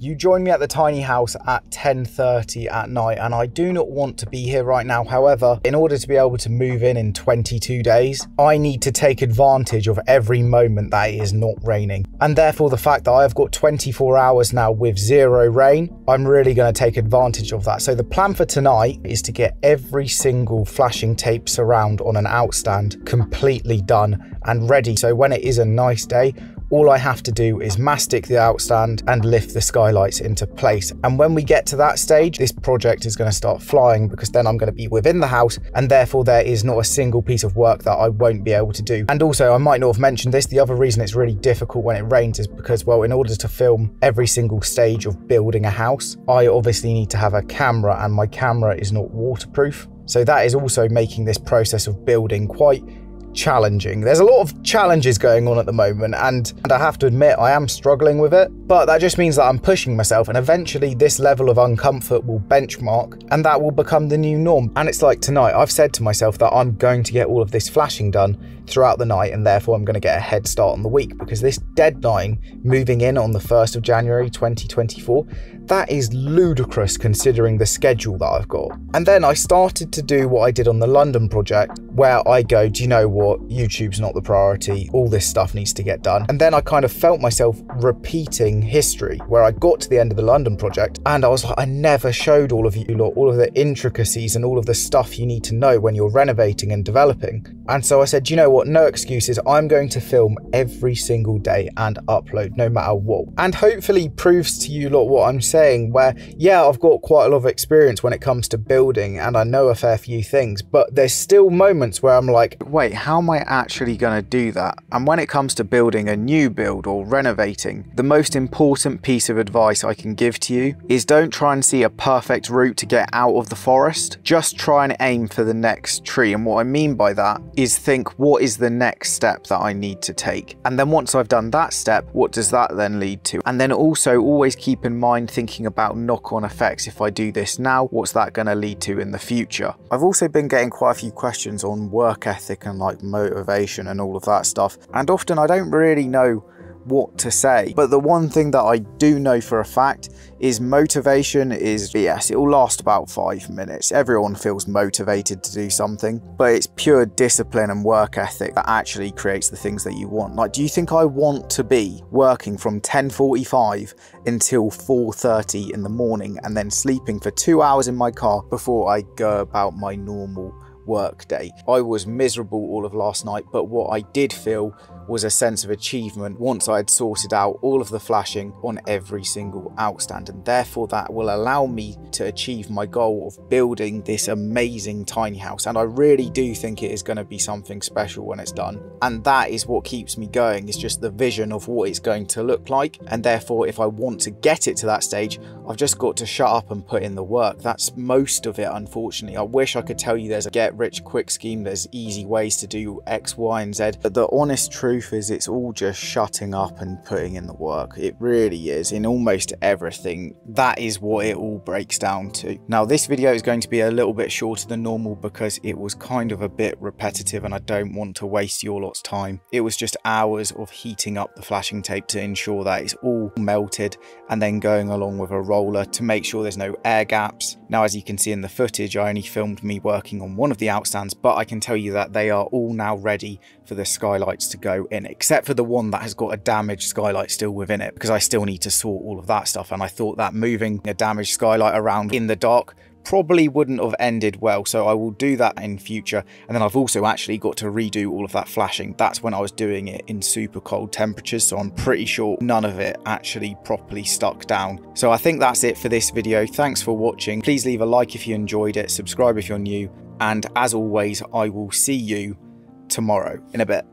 You join me at the tiny house at 10.30 at night and I do not want to be here right now. However, in order to be able to move in in 22 days, I need to take advantage of every moment that it is not raining. And therefore the fact that I've got 24 hours now with zero rain, I'm really going to take advantage of that. So the plan for tonight is to get every single flashing tape surround on an outstand completely done and ready. So when it is a nice day, all I have to do is mastic the outstand and lift the skylights into place. And when we get to that stage, this project is going to start flying because then I'm going to be within the house and therefore there is not a single piece of work that I won't be able to do. And also, I might not have mentioned this, the other reason it's really difficult when it rains is because, well, in order to film every single stage of building a house, I obviously need to have a camera and my camera is not waterproof. So that is also making this process of building quite challenging. There's a lot of challenges going on at the moment, and, and I have to admit, I am struggling with it. But that just means that I'm pushing myself, and eventually, this level of uncomfort will benchmark, and that will become the new norm. And it's like tonight, I've said to myself that I'm going to get all of this flashing done throughout the night, and therefore, I'm going to get a head start on the week because this deadline moving in on the 1st of January 2024 that is ludicrous considering the schedule that I've got. And then I started to do what I did on the London project, where I go, do you know what? YouTube's not the priority. All this stuff needs to get done. And then I kind of felt myself repeating history, where I got to the end of the London project and I was like, I never showed all of you lot all of the intricacies and all of the stuff you need to know when you're renovating and developing. And so I said, you know what? No excuses. I'm going to film every single day and upload no matter what. And hopefully proves to you lot what I'm saying where, yeah, I've got quite a lot of experience when it comes to building and I know a fair few things, but there's still moments where I'm like, wait, how am I actually going to do that? And when it comes to building a new build or renovating, the most important piece of advice I can give to you is don't try and see a perfect route to get out of the forest. Just try and aim for the next tree. And what I mean by that is think, what is the next step that I need to take? And then once I've done that step, what does that then lead to? And then also always keep in mind thinking about knock-on effects. If I do this now, what's that going to lead to in the future? I've also been getting quite a few questions on work ethic and like motivation and all of that stuff. And often I don't really know what to say. But the one thing that I do know for a fact is motivation is BS. It will last about five minutes. Everyone feels motivated to do something, but it's pure discipline and work ethic that actually creates the things that you want. Like, do you think I want to be working from 10.45 until 4.30 in the morning and then sleeping for two hours in my car before I go about my normal work day? I was miserable all of last night, but what I did feel was a sense of achievement once I had sorted out all of the flashing on every single outstand. And therefore that will allow me to achieve my goal of building this amazing tiny house. And I really do think it is going to be something special when it's done. And that is what keeps me going. Is just the vision of what it's going to look like. And therefore if I want to get it to that stage I've just got to shut up and put in the work. That's most of it unfortunately. I wish I could tell you there's a get rich quick scheme there's easy ways to do X Y and Z. But the honest truth truth is it's all just shutting up and putting in the work. It really is. In almost everything, that is what it all breaks down to. Now, this video is going to be a little bit shorter than normal because it was kind of a bit repetitive and I don't want to waste your lot's time. It was just hours of heating up the flashing tape to ensure that it's all melted and then going along with a roller to make sure there's no air gaps. Now, as you can see in the footage, I only filmed me working on one of the outstands, but I can tell you that they are all now ready for the skylights to go in, except for the one that has got a damaged skylight still within it, because I still need to sort all of that stuff. And I thought that moving a damaged skylight around in the dark probably wouldn't have ended well. So I will do that in future. And then I've also actually got to redo all of that flashing. That's when I was doing it in super cold temperatures. So I'm pretty sure none of it actually properly stuck down. So I think that's it for this video. Thanks for watching. Please leave a like if you enjoyed it. Subscribe if you're new. And as always I will see you tomorrow in a bit